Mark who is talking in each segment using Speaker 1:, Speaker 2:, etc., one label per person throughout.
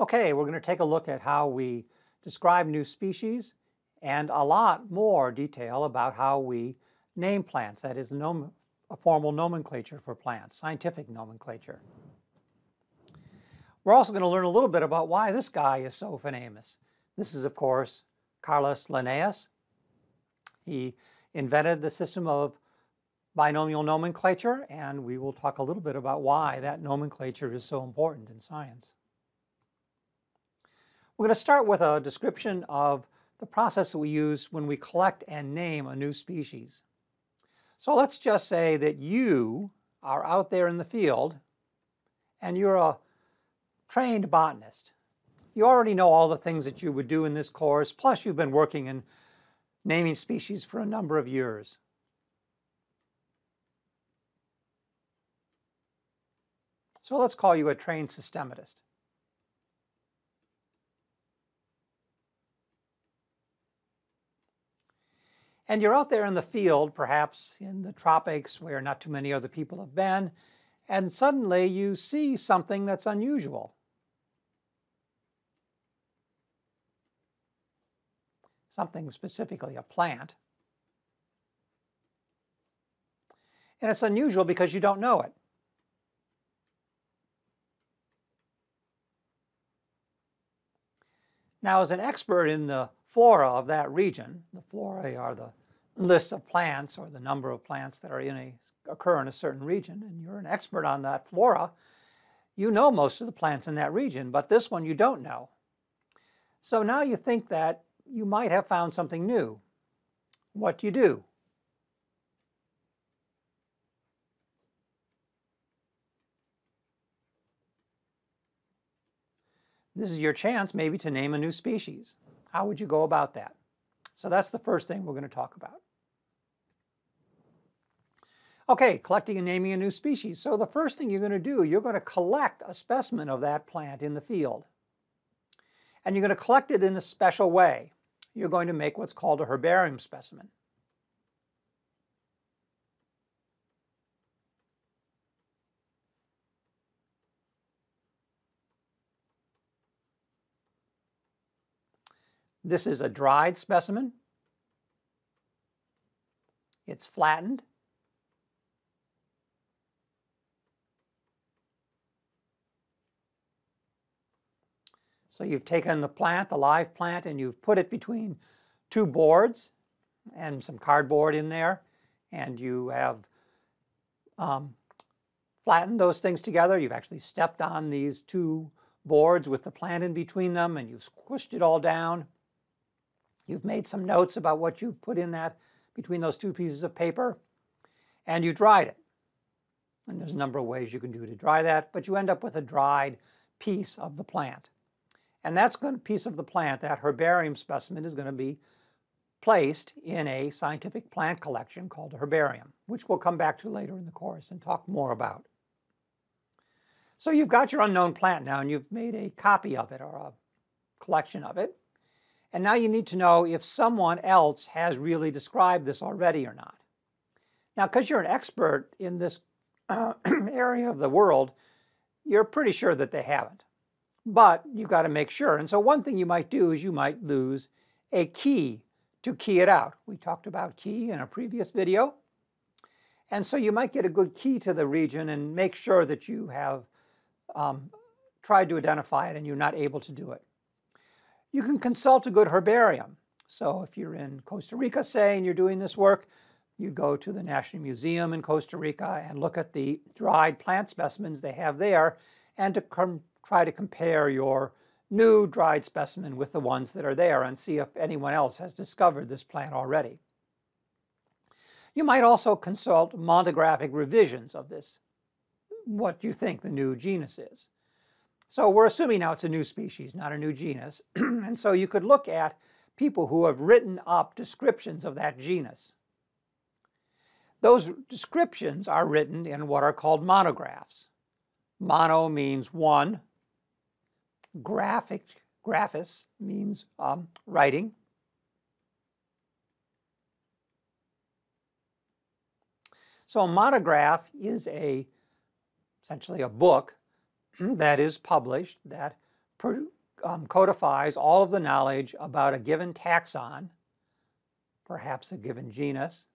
Speaker 1: Okay, we're going to take a look at how we describe new species and a lot more detail about how we name plants, that is nom a formal nomenclature for plants, scientific nomenclature. We're also going to learn a little bit about why this guy is so famous. This is, of course, Carolus Linnaeus. He invented the system of binomial nomenclature, and we will talk a little bit about why that nomenclature is so important in science. We're going to start with a description of the process that we use when we collect and name a new species. So let's just say that you are out there in the field and you're a trained botanist. You already know all the things that you would do in this course, plus you've been working in naming species for a number of years. So let's call you a trained systematist. And you're out there in the field, perhaps in the tropics where not too many other people have been, and suddenly you see something that's unusual. Something specifically a plant. And it's unusual because you don't know it. Now, as an expert in the flora of that region, the flora are the list of plants or the number of plants that are in a occur in a certain region, and you're an expert on that flora, you know most of the plants in that region, but this one you don't know. So now you think that you might have found something new. What do you do? This is your chance maybe to name a new species. How would you go about that? So that's the first thing we're going to talk about. Okay, collecting and naming a new species. So the first thing you're going to do, you're going to collect a specimen of that plant in the field. And you're going to collect it in a special way. You're going to make what's called a herbarium specimen. This is a dried specimen. It's flattened. So you've taken the plant, the live plant, and you've put it between two boards and some cardboard in there, and you have um, flattened those things together. You've actually stepped on these two boards with the plant in between them, and you've squished it all down. You've made some notes about what you've put in that between those two pieces of paper, and you dried it. And there's a number of ways you can do to dry that, but you end up with a dried piece of the plant. And that's going piece of the plant, that herbarium specimen, is going to be placed in a scientific plant collection called a herbarium, which we'll come back to later in the course and talk more about. So you've got your unknown plant now, and you've made a copy of it or a collection of it. And now you need to know if someone else has really described this already or not. Now, because you're an expert in this area of the world, you're pretty sure that they haven't. But you've got to make sure. And so one thing you might do is you might lose a key to key it out. We talked about key in a previous video. And so you might get a good key to the region and make sure that you have um, tried to identify it and you're not able to do it you can consult a good herbarium. So if you're in Costa Rica, say, and you're doing this work, you go to the National Museum in Costa Rica and look at the dried plant specimens they have there and to try to compare your new dried specimen with the ones that are there and see if anyone else has discovered this plant already. You might also consult monographic revisions of this, what you think the new genus is. So we're assuming now it's a new species, not a new genus. and so you could look at people who have written up descriptions of that genus. Those descriptions are written in what are called monographs. Mono means one. Graphic, graphis means um, writing. So a monograph is a essentially a book that is published that um, codifies all of the knowledge about a given taxon, perhaps a given genus,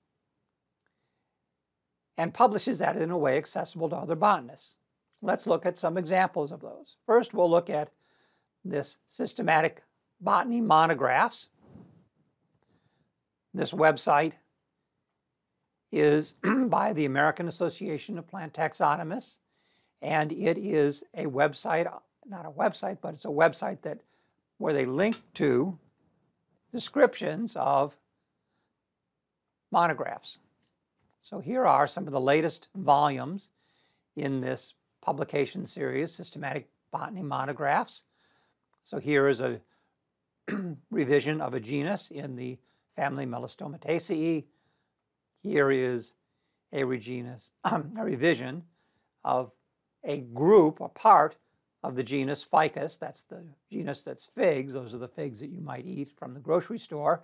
Speaker 1: and publishes that in a way accessible to other botanists. Let's look at some examples of those. First, we'll look at this systematic botany monographs. This website is by the American Association of Plant Taxonomists, and it is a website, not a website, but it's a website that where they link to descriptions of monographs. So here are some of the latest volumes in this publication series, Systematic Botany Monographs. So here is a revision of a genus in the family Melastomataceae. Here is a, regenus, a revision of a group, a part of the genus Ficus. That's the genus that's figs. Those are the figs that you might eat from the grocery store.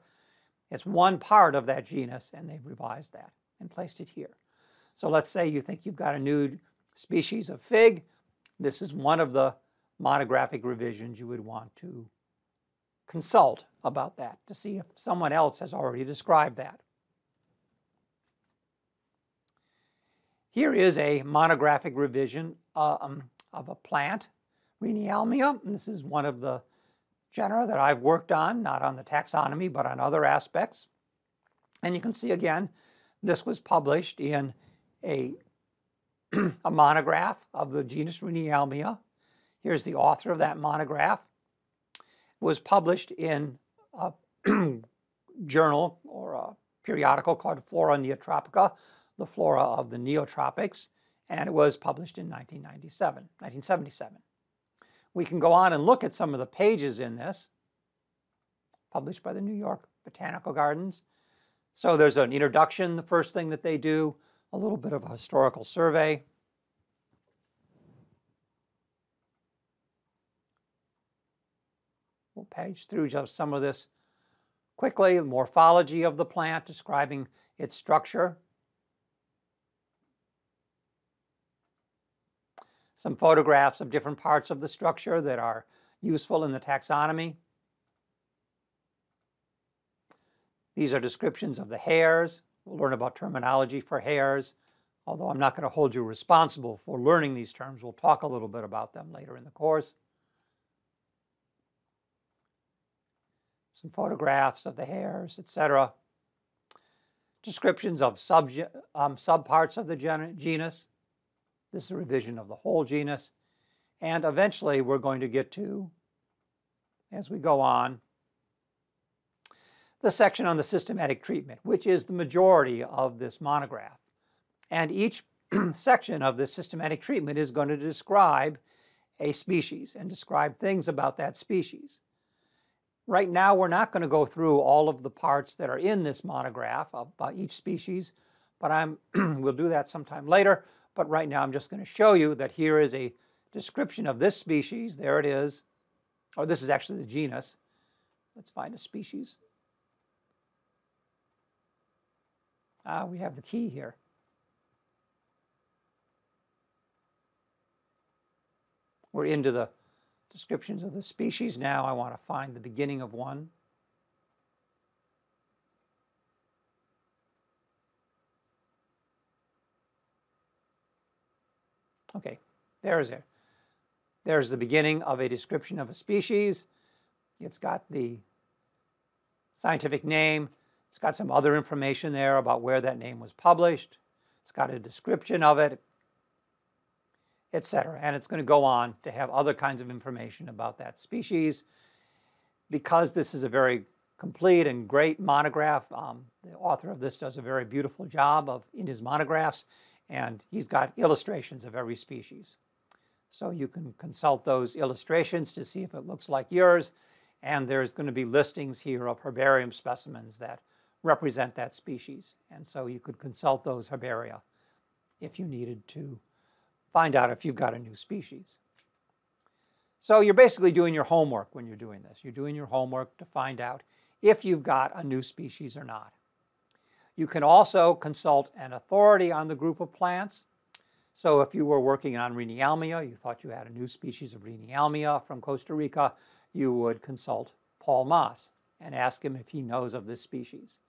Speaker 1: It's one part of that genus, and they've revised that and placed it here. So let's say you think you've got a new species of fig. This is one of the monographic revisions you would want to consult about that to see if someone else has already described that. Here is a monographic revision um, of a plant, Renealmia. This is one of the genera that I've worked on, not on the taxonomy, but on other aspects. And you can see again, this was published in a, a monograph of the genus Renealmia. Here's the author of that monograph. It was published in a journal or a periodical called Flora Neotropica, the Flora of the Neotropics, and it was published in 1997, 1977. We can go on and look at some of the pages in this, published by the New York Botanical Gardens. So there's an introduction, the first thing that they do, a little bit of a historical survey. We'll page through just some of this quickly. Morphology of the plant, describing its structure, some photographs of different parts of the structure that are useful in the taxonomy. These are descriptions of the hairs. We'll learn about terminology for hairs, although I'm not going to hold you responsible for learning these terms. We'll talk a little bit about them later in the course. Some photographs of the hairs, etc. Descriptions of um, subparts of the genus, this is a revision of the whole genus. And eventually we're going to get to, as we go on, the section on the systematic treatment, which is the majority of this monograph. And each section of the systematic treatment is going to describe a species and describe things about that species. Right now, we're not going to go through all of the parts that are in this monograph about each species, but I'm, we'll do that sometime later. But right now I'm just going to show you that here is a description of this species. There it is. Or this is actually the genus. Let's find a species. Ah, we have the key here. We're into the descriptions of the species now. I want to find the beginning of one. Okay, there's it. There's the beginning of a description of a species. It's got the scientific name. It's got some other information there about where that name was published. It's got a description of it, etc. And it's going to go on to have other kinds of information about that species. Because this is a very complete and great monograph, um, the author of this does a very beautiful job of in his monographs and he's got illustrations of every species. So you can consult those illustrations to see if it looks like yours, and there's going to be listings here of herbarium specimens that represent that species. And so you could consult those herbaria if you needed to find out if you've got a new species. So you're basically doing your homework when you're doing this. You're doing your homework to find out if you've got a new species or not. You can also consult an authority on the group of plants. So if you were working on Renealmia, you thought you had a new species of Renealmia from Costa Rica, you would consult Paul Maas and ask him if he knows of this species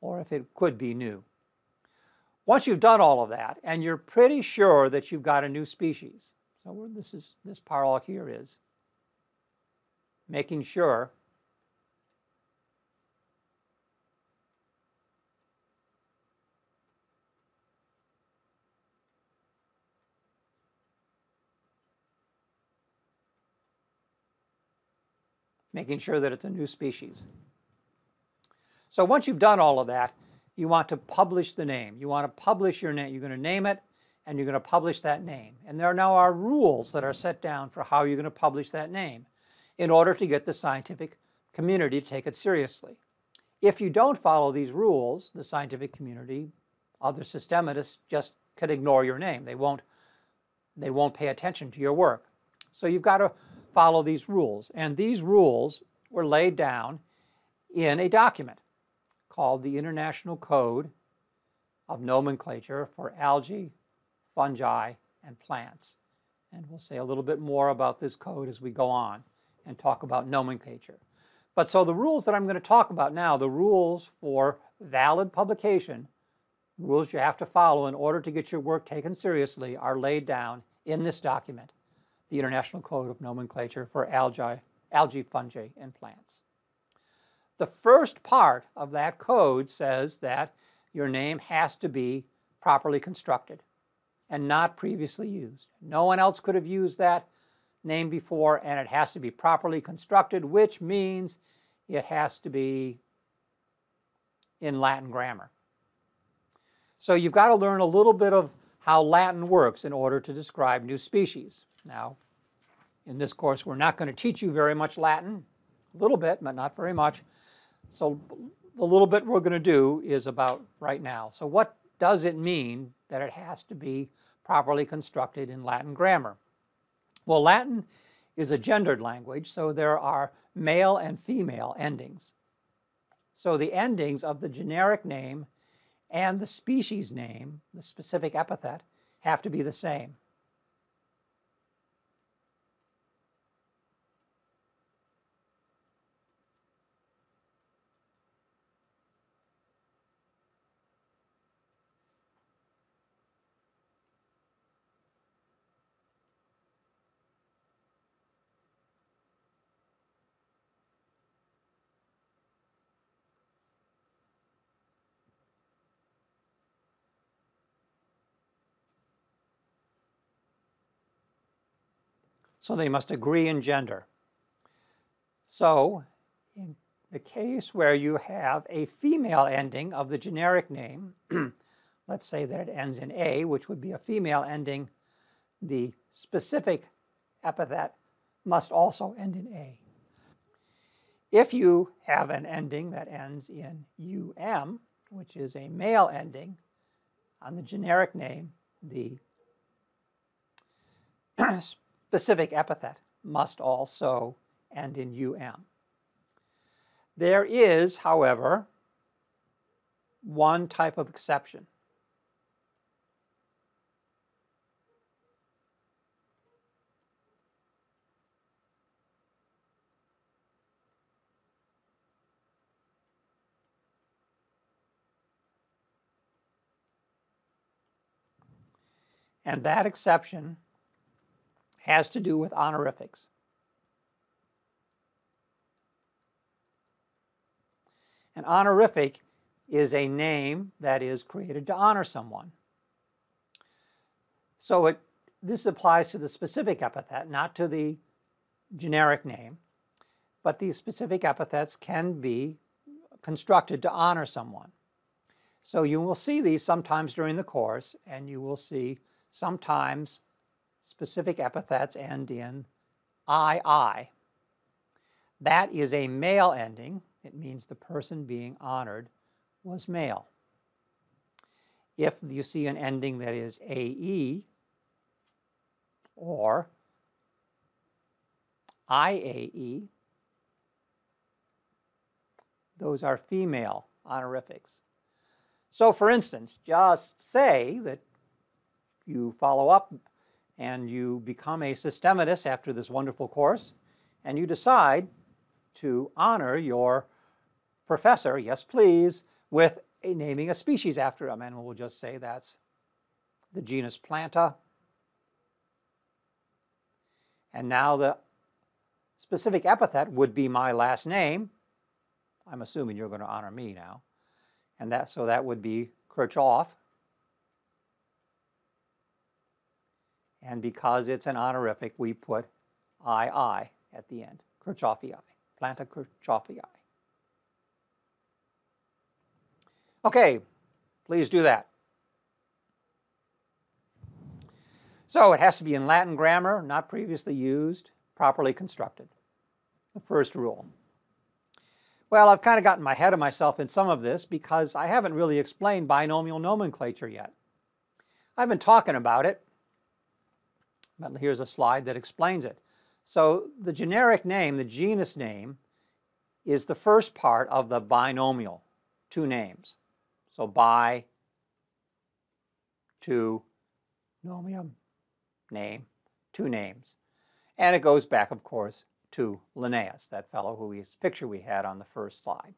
Speaker 1: or if it could be new. Once you've done all of that and you're pretty sure that you've got a new species, so this is this parallel here is making sure making sure that it's a new species. So once you've done all of that, you want to publish the name. You want to publish your name. You're going to name it, and you're going to publish that name. And there are now are rules that are set down for how you're going to publish that name in order to get the scientific community to take it seriously. If you don't follow these rules, the scientific community, other systematists just could ignore your name. They won't, they won't pay attention to your work. So you've got to follow these rules. And these rules were laid down in a document called the International Code of Nomenclature for Algae, Fungi, and Plants. And we'll say a little bit more about this code as we go on and talk about nomenclature. But so the rules that I'm going to talk about now, the rules for valid publication, rules you have to follow in order to get your work taken seriously, are laid down in this document the International Code of Nomenclature for Algae, algae, fungi, and plants. The first part of that code says that your name has to be properly constructed and not previously used. No one else could have used that name before, and it has to be properly constructed, which means it has to be in Latin grammar. So you've got to learn a little bit of how Latin works in order to describe new species. Now, in this course, we're not going to teach you very much Latin, a little bit, but not very much. So the little bit we're going to do is about right now. So what does it mean that it has to be properly constructed in Latin grammar? Well, Latin is a gendered language, so there are male and female endings. So the endings of the generic name and the species name, the specific epithet, have to be the same. So they must agree in gender. So in the case where you have a female ending of the generic name, let's say that it ends in A, which would be a female ending, the specific epithet must also end in A. If you have an ending that ends in um, which is a male ending, on the generic name, the specific epithet must also end in um. There is, however, one type of exception. And that exception has to do with honorifics. An honorific is a name that is created to honor someone. So it, this applies to the specific epithet, not to the generic name, but these specific epithets can be constructed to honor someone. So you will see these sometimes during the course, and you will see sometimes specific epithets end in II. That is a male ending. It means the person being honored was male. If you see an ending that is AE or IAE, those are female honorifics. So for instance, just say that you follow up and you become a systematist after this wonderful course, and you decide to honor your professor, yes please, with a naming a species after him. And we'll just say that's the genus Planta. And now the specific epithet would be my last name. I'm assuming you're going to honor me now. And that so that would be Kirchoff. And because it's an honorific, we put II at the end, Kirchoffii, Planta Kirchoffii. Okay, please do that. So it has to be in Latin grammar, not previously used, properly constructed. The first rule. Well, I've kind of gotten my head of myself in some of this because I haven't really explained binomial nomenclature yet. I've been talking about it, but here's a slide that explains it. So the generic name, the genus name, is the first part of the binomial, two names. So bi, two, nomium, name, two names. And it goes back, of course, to Linnaeus, that fellow whose picture we had on the first slide.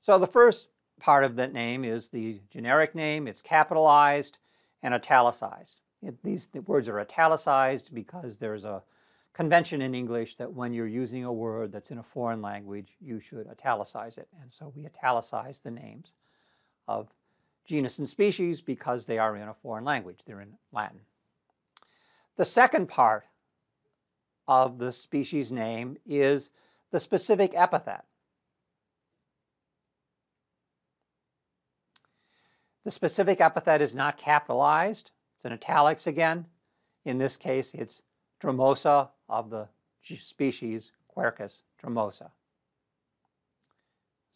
Speaker 1: So the first part of that name is the generic name. It's capitalized and italicized. It, these the words are italicized because there's a convention in English that when you're using a word that's in a foreign language, you should italicize it. And so we italicize the names of genus and species because they are in a foreign language. They're in Latin. The second part of the species name is the specific epithet. The specific epithet is not capitalized. It's in italics again. In this case, it's Dumosa of the species Quercus dumosa.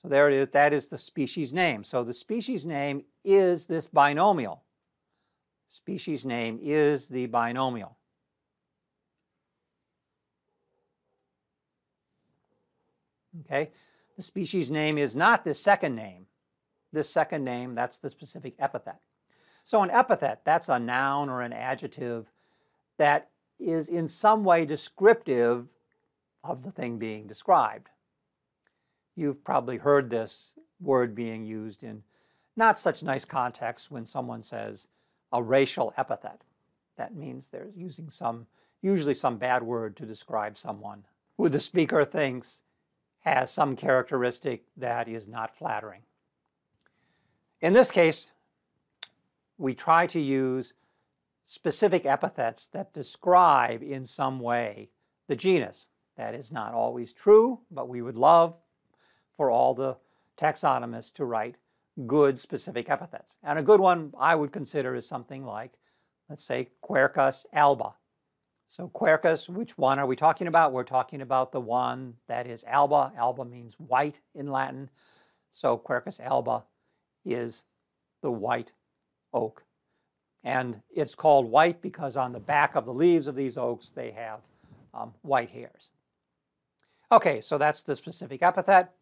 Speaker 1: So there it is, that is the species name. So the species name is this binomial. Species name is the binomial. Okay, the species name is not the second name. This second name, that's the specific epithet. So an epithet, that's a noun or an adjective that is in some way descriptive of the thing being described. You've probably heard this word being used in not such nice contexts when someone says a racial epithet. That means they're using some, usually some bad word to describe someone who the speaker thinks has some characteristic that is not flattering. In this case, we try to use specific epithets that describe in some way the genus. That is not always true, but we would love for all the taxonomists to write good specific epithets. And a good one I would consider is something like, let's say, Quercus alba. So Quercus, which one are we talking about? We're talking about the one that is alba. Alba means white in Latin. So Quercus alba is the white oak and it's called white because on the back of the leaves of these oaks, they have um, white hairs. Okay, so that's the specific epithet.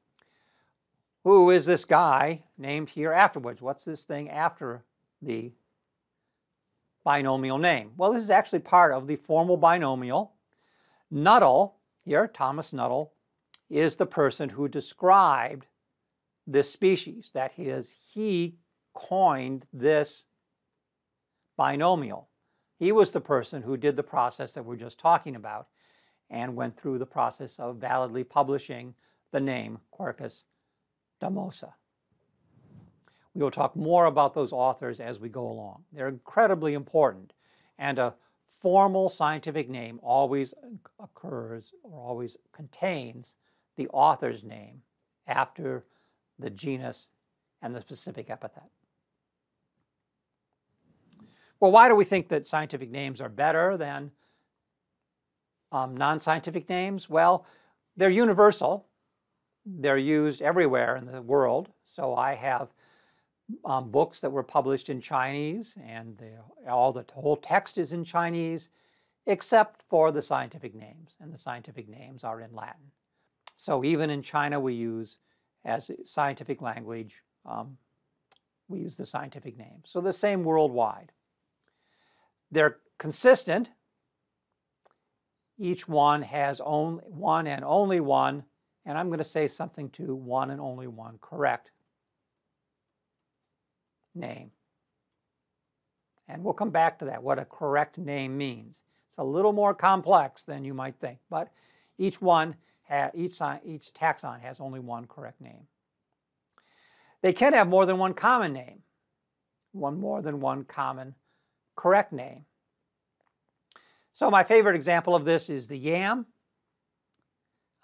Speaker 1: Who is this guy named here afterwards? What's this thing after the binomial name? Well, this is actually part of the formal binomial. Nuttall, here, Thomas Nuttall, is the person who described this species. That is, he coined this binomial. He was the person who did the process that we're just talking about and went through the process of validly publishing the name Quercus dumosa. We will talk more about those authors as we go along. They're incredibly important, and a formal scientific name always occurs or always contains the author's name after the genus and the specific epithet. Well, why do we think that scientific names are better than um, non-scientific names? Well, they're universal. They're used everywhere in the world. So I have um, books that were published in Chinese, and all the whole text is in Chinese, except for the scientific names, and the scientific names are in Latin. So even in China, we use as scientific language um, we use the scientific name. So the same worldwide. They're consistent. Each one has only one and only one, and I'm going to say something to one and only one correct name. And we'll come back to that, what a correct name means. It's a little more complex than you might think, but each one, each, each taxon has only one correct name. They can have more than one common name, one more than one common correct name. So my favorite example of this is the yam.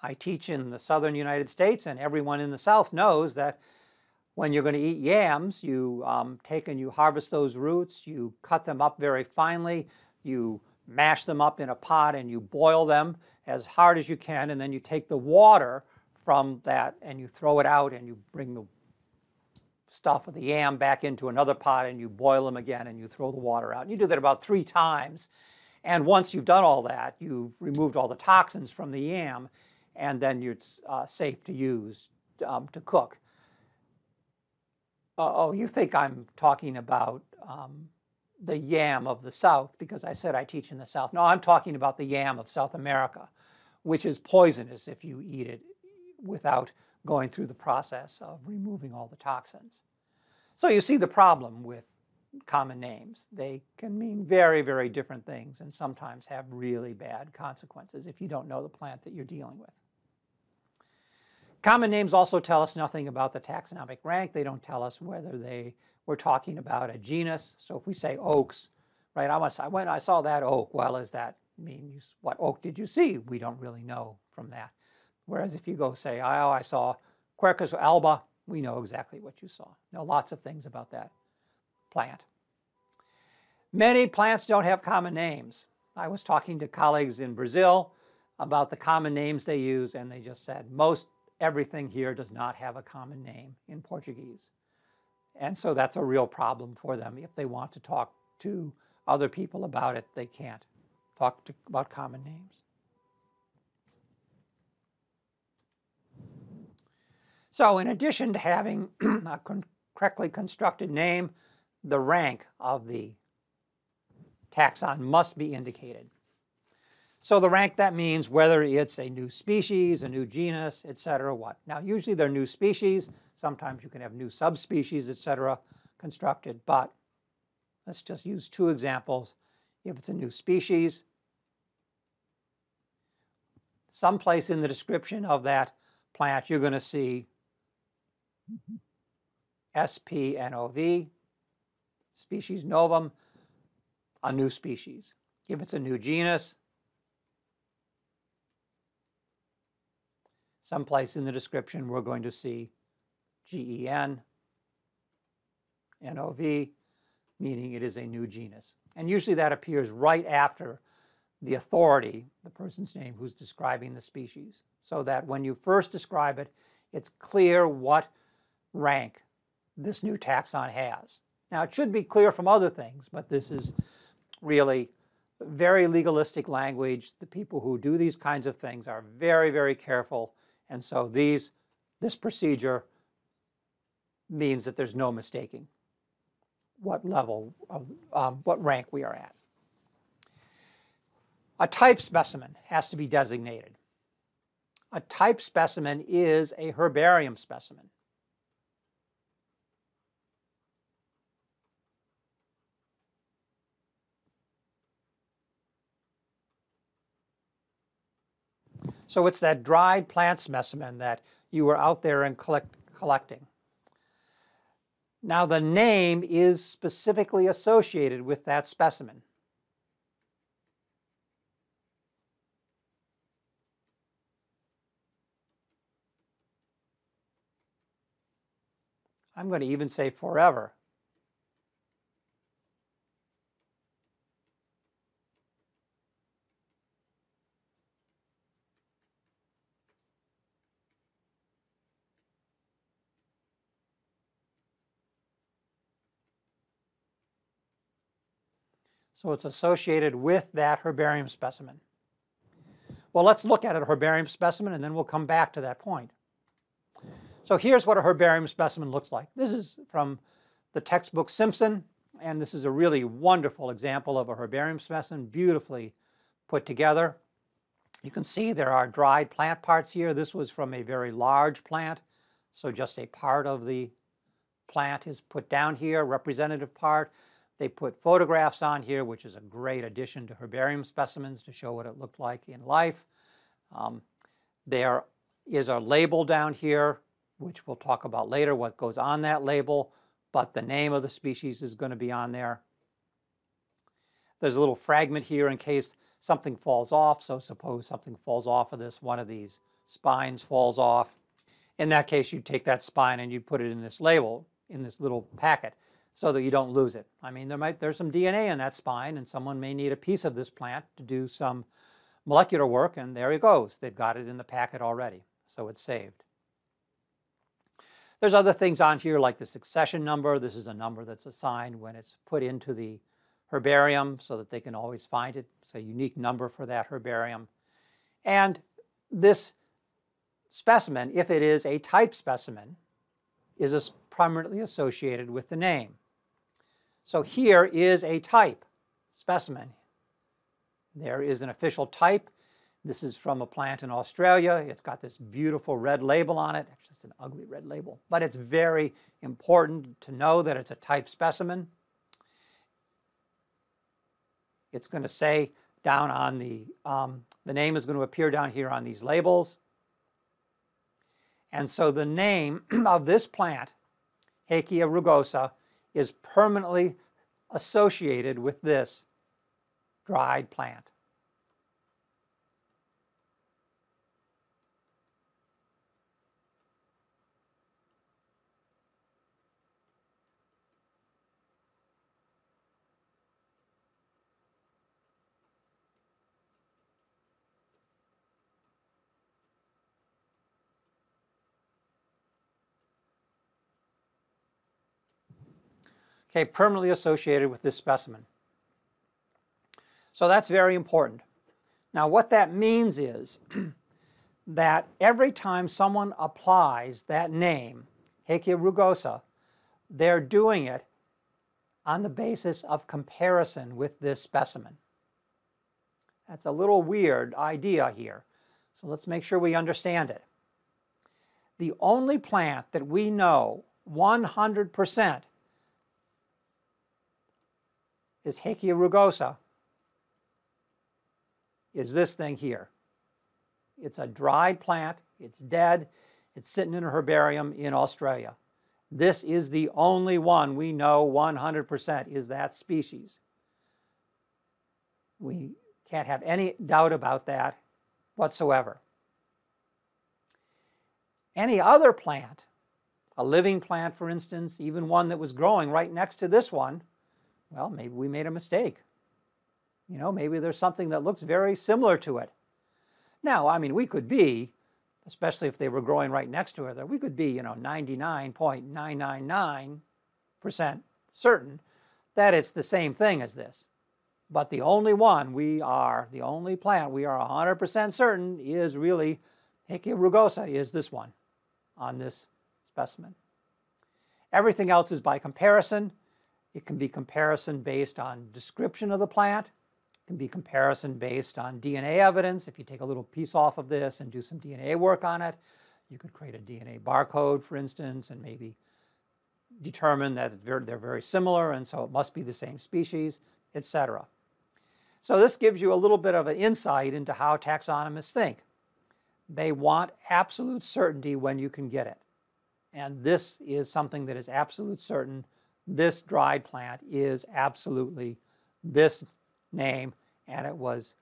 Speaker 1: I teach in the southern United States, and everyone in the South knows that when you're going to eat yams, you um, take and you harvest those roots, you cut them up very finely, you mash them up in a pot and you boil them as hard as you can, and then you take the water from that and you throw it out and you bring the stuff of the yam back into another pot and you boil them again and you throw the water out. And you do that about three times. And once you've done all that, you've removed all the toxins from the yam and then it's uh, safe to use um, to cook. Uh, oh, you think I'm talking about um, the yam of the South because I said I teach in the South. No, I'm talking about the yam of South America, which is poisonous if you eat it without going through the process of removing all the toxins. So you see the problem with common names. They can mean very, very different things and sometimes have really bad consequences if you don't know the plant that you're dealing with. Common names also tell us nothing about the taxonomic rank. They don't tell us whether they were talking about a genus. So if we say oaks, right, I, must, I went, I saw that oak. Well, does that mean, what oak did you see? We don't really know from that. Whereas if you go say, oh, I saw Quercus alba, we know exactly what you saw. Know lots of things about that plant. Many plants don't have common names. I was talking to colleagues in Brazil about the common names they use, and they just said most everything here does not have a common name in Portuguese. And so that's a real problem for them. If they want to talk to other people about it, they can't talk to, about common names. So in addition to having a correctly constructed name, the rank of the taxon must be indicated. So the rank, that means whether it's a new species, a new genus, et cetera, what. Now, usually they're new species. Sometimes you can have new subspecies, et cetera, constructed. But let's just use two examples. If it's a new species, someplace in the description of that plant, you're going to see SPNOV, species novum, a new species. If it's a new genus, someplace in the description we're going to see GEN, NOV, meaning it is a new genus. And usually that appears right after the authority, the person's name who's describing the species, so that when you first describe it, it's clear what rank this new taxon has. Now, it should be clear from other things, but this is really very legalistic language. The people who do these kinds of things are very, very careful. And so these, this procedure means that there's no mistaking what level of um, what rank we are at. A type specimen has to be designated. A type specimen is a herbarium specimen. So it's that dried plant specimen that you were out there and collect, collecting. Now the name is specifically associated with that specimen. I'm going to even say forever. So it's associated with that herbarium specimen. Well, let's look at a herbarium specimen and then we'll come back to that point. So here's what a herbarium specimen looks like. This is from the textbook Simpson, and this is a really wonderful example of a herbarium specimen, beautifully put together. You can see there are dried plant parts here. This was from a very large plant, so just a part of the plant is put down here, representative part. They put photographs on here, which is a great addition to herbarium specimens to show what it looked like in life. Um, there is a label down here, which we'll talk about later, what goes on that label, but the name of the species is going to be on there. There's a little fragment here in case something falls off. So suppose something falls off of this, one of these spines falls off. In that case, you'd take that spine and you'd put it in this label, in this little packet, so that you don't lose it. I mean, there might there's some DNA in that spine, and someone may need a piece of this plant to do some molecular work, and there it goes. They've got it in the packet already, so it's saved. There's other things on here like the accession number. This is a number that's assigned when it's put into the herbarium so that they can always find it. It's a unique number for that herbarium. And this specimen, if it is a type specimen, is primarily associated with the name. So here is a type specimen. There is an official type. This is from a plant in Australia. It's got this beautiful red label on it. Actually, it's an ugly red label, but it's very important to know that it's a type specimen. It's going to say down on the, um, the name is going to appear down here on these labels. And so the name of this plant, Hakea rugosa, is permanently associated with this dried plant. Okay, permanently associated with this specimen. So that's very important. Now what that means is that every time someone applies that name, Hakea rugosa, they're doing it on the basis of comparison with this specimen. That's a little weird idea here. So let's make sure we understand it. The only plant that we know 100% is Hakea rugosa, is this thing here. It's a dried plant, it's dead, it's sitting in a herbarium in Australia. This is the only one we know 100% is that species. We can't have any doubt about that whatsoever. Any other plant, a living plant for instance, even one that was growing right next to this one, well, maybe we made a mistake. You know, maybe there's something that looks very similar to it. Now, I mean, we could be, especially if they were growing right next to it, we could be, you know, 99.999% certain that it's the same thing as this. But the only one we are, the only plant we are 100% certain is really Hakea rugosa is this one on this specimen. Everything else is by comparison. It can be comparison based on description of the plant. It can be comparison based on DNA evidence. If you take a little piece off of this and do some DNA work on it, you could create a DNA barcode, for instance, and maybe determine that they're, very similar and so it must be the same species, etc. So this gives you a little bit of an insight into how taxonomists think. They want absolute certainty when you can get it. And this is something that is absolute certain this dried plant is absolutely this name, and it was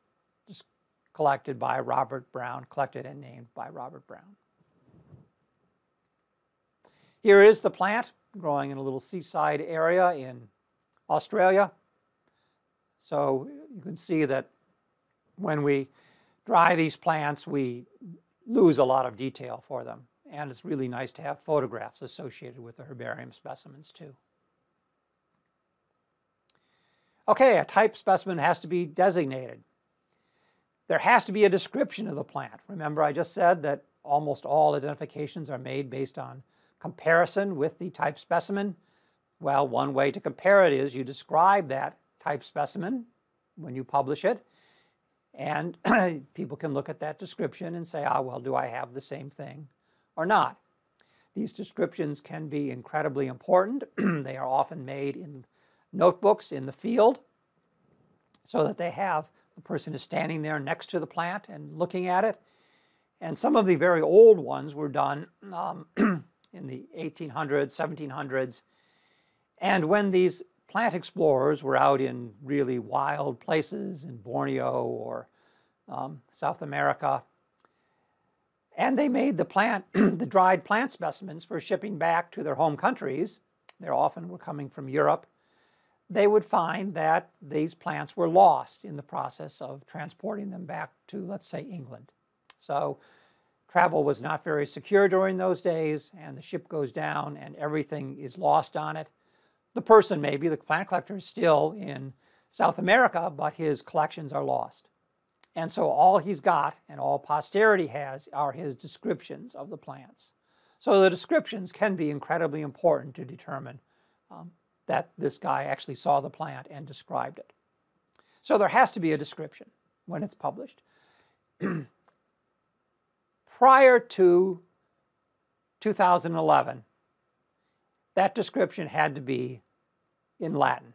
Speaker 1: just collected by Robert Brown, collected and named by Robert Brown. Here is the plant growing in a little seaside area in Australia. So you can see that when we dry these plants, we lose a lot of detail for them. And it's really nice to have photographs associated with the herbarium specimens too. Okay, a type specimen has to be designated. There has to be a description of the plant. Remember I just said that almost all identifications are made based on comparison with the type specimen. Well, one way to compare it is you describe that type specimen when you publish it, and people can look at that description and say, ah, well, do I have the same thing or not? These descriptions can be incredibly important. they are often made in notebooks in the field so that they have the person is standing there next to the plant and looking at it. And some of the very old ones were done um, in the 1800s, 1700s. And when these plant explorers were out in really wild places in Borneo or um, South America, and they made the plant, the dried plant specimens for shipping back to their home countries. They often were coming from Europe they would find that these plants were lost in the process of transporting them back to, let's say, England. So travel was not very secure during those days, and the ship goes down and everything is lost on it. The person, maybe the plant collector, is still in South America, but his collections are lost. And so all he's got and all posterity has are his descriptions of the plants. So the descriptions can be incredibly important to determine um, that this guy actually saw the plant and described it. So there has to be a description when it's published. Prior to 2011, that description had to be in Latin.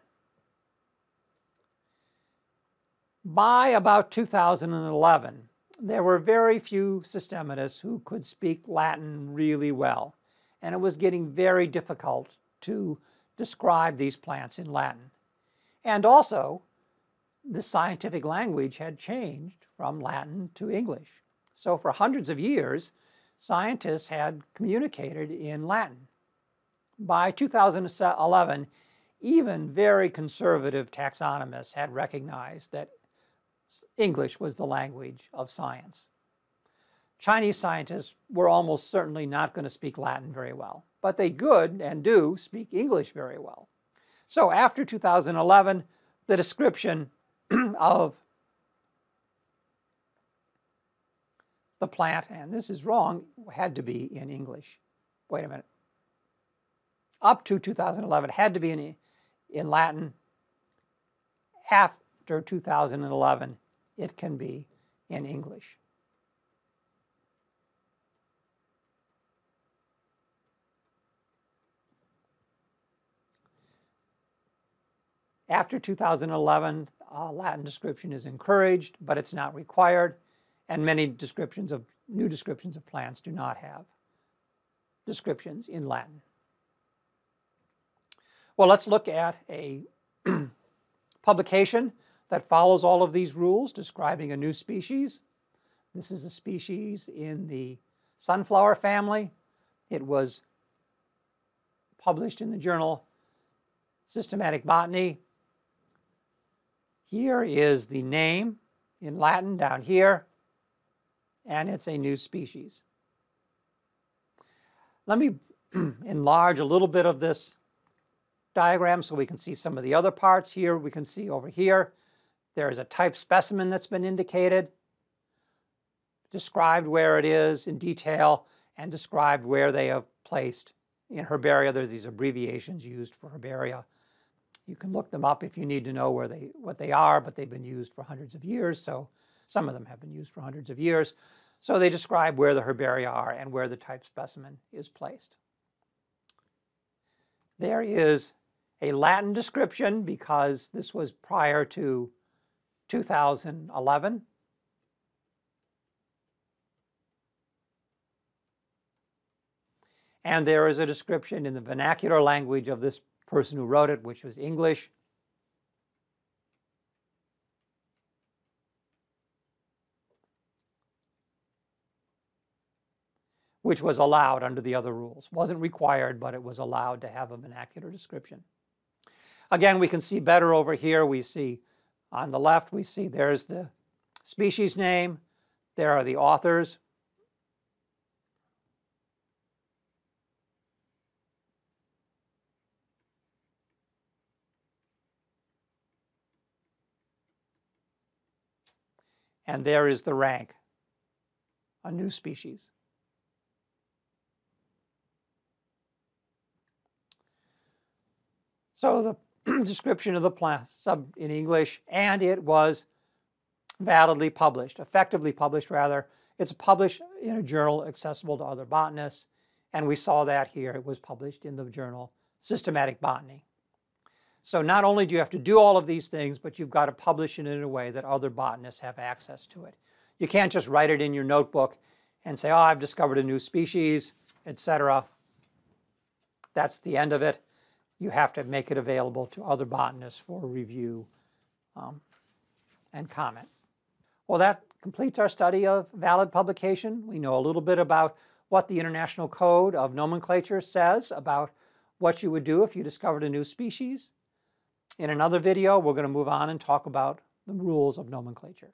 Speaker 1: By about 2011, there were very few systematists who could speak Latin really well, and it was getting very difficult to describe these plants in Latin. And also, the scientific language had changed from Latin to English. So for hundreds of years, scientists had communicated in Latin. By 2011, even very conservative taxonomists had recognized that English was the language of science. Chinese scientists were almost certainly not going to speak Latin very well but they could and do speak English very well. So after 2011, the description of the plant, and this is wrong, had to be in English. Wait a minute. Up to 2011, had to be in, in Latin. After 2011, it can be in English. After 2011, uh, Latin description is encouraged, but it's not required, and many descriptions of new descriptions of plants do not have descriptions in Latin. Well, let's look at a publication that follows all of these rules describing a new species. This is a species in the sunflower family. It was published in the journal Systematic Botany here is the name in Latin down here, and it's a new species. Let me enlarge a little bit of this diagram so we can see some of the other parts here. We can see over here, there is a type specimen that's been indicated, described where it is in detail, and described where they have placed in herbaria. There's these abbreviations used for herbaria. You can look them up if you need to know where they, what they are, but they've been used for hundreds of years, so some of them have been used for hundreds of years. So they describe where the herbaria are and where the type specimen is placed. There is a Latin description because this was prior to 2011. And there is a description in the vernacular language of this person who wrote it, which was English. which was allowed under the other rules. Wasn't required, but it was allowed to have a vernacular description. Again, we can see better over here. We see on the left, we see there's the species name. There are the authors. And there is the rank, a new species. So the description of the plant sub in English, and it was validly published, effectively published rather. It's published in a journal accessible to other botanists, and we saw that here. It was published in the journal Systematic Botany. So not only do you have to do all of these things, but you've got to publish it in a way that other botanists have access to it. You can't just write it in your notebook and say, oh, I've discovered a new species, etc. That's the end of it. You have to make it available to other botanists for review um, and comment. Well, that completes our study of valid publication. We know a little bit about what the International Code of Nomenclature says about what you would do if you discovered a new species. In another video, we're going to move on and talk about the rules of nomenclature.